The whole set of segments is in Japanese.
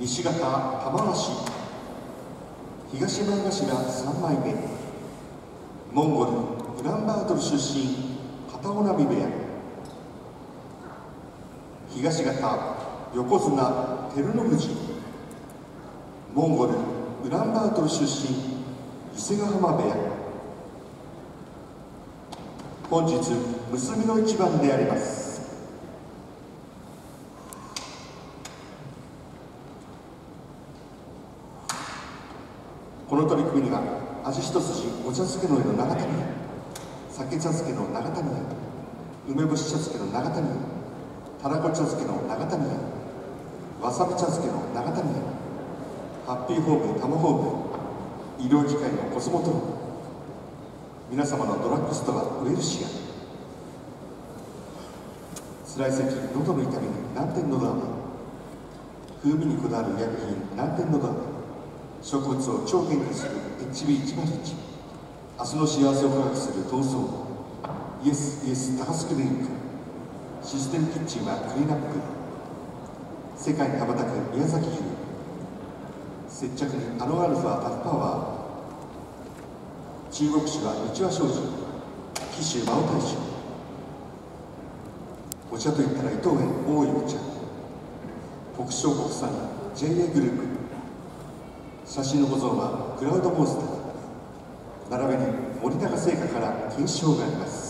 西方玉鷲東前頭3枚目。モンゴルウランバートル出身片尾波部屋。東方横綱照ノ富士。モンゴルウランバートル出身伊勢ヶ浜部屋。本日結びの一番であります。この取り組みには味一筋お茶漬けの上の長谷酒茶漬けの長谷屋。梅干し茶漬けの長谷たらこ茶漬けの長谷わさび茶漬けの長谷ハッピーホームタモホーム医療機械のコスモトロ皆様のドラッグストアウェルシア。辛い咳喉の痛みに難点のど飴風味にこだわる医薬品難点のど飴植物を超元気する HB101 明日の幸せを科学する闘争。イエスイエス高須クリニックシステムキッチンはクリーンアップ世界に羽ばたく宮崎牛接着にアロアルファタフパワー中国酒は日和商事紀州マオ大酒お茶といったら伊藤園大井お茶。国商国産 JA グループ。写真の保存はクラウドモンスター並びに森高製菓から金賞があります。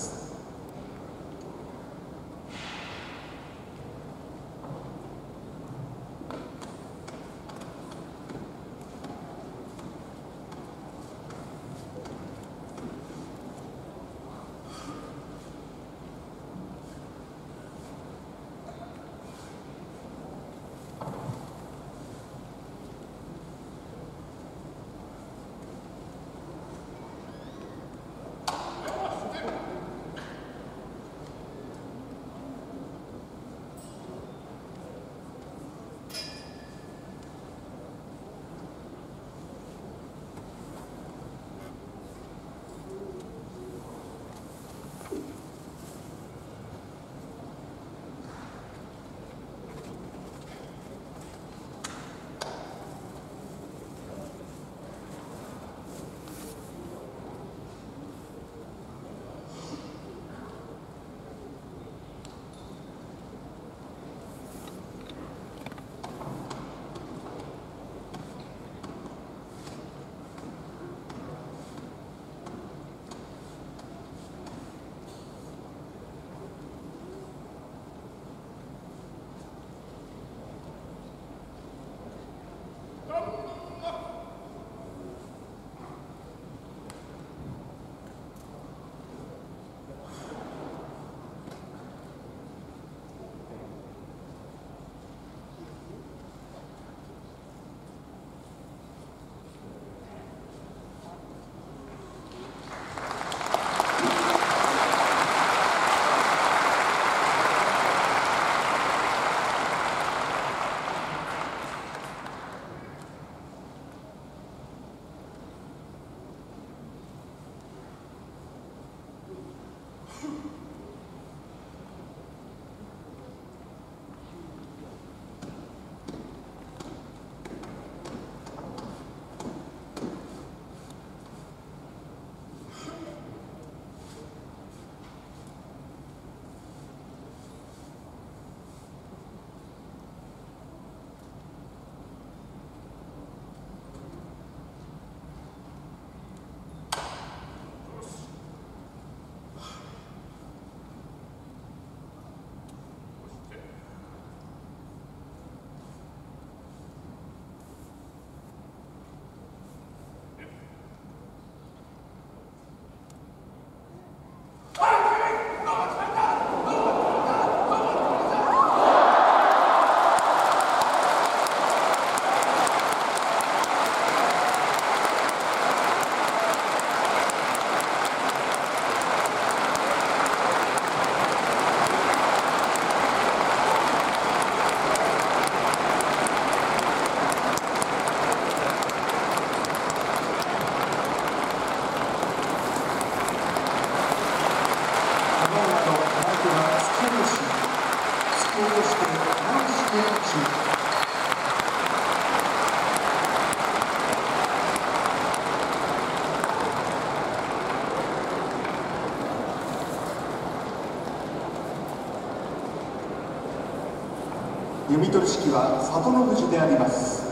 読み取り式は里の富士であります。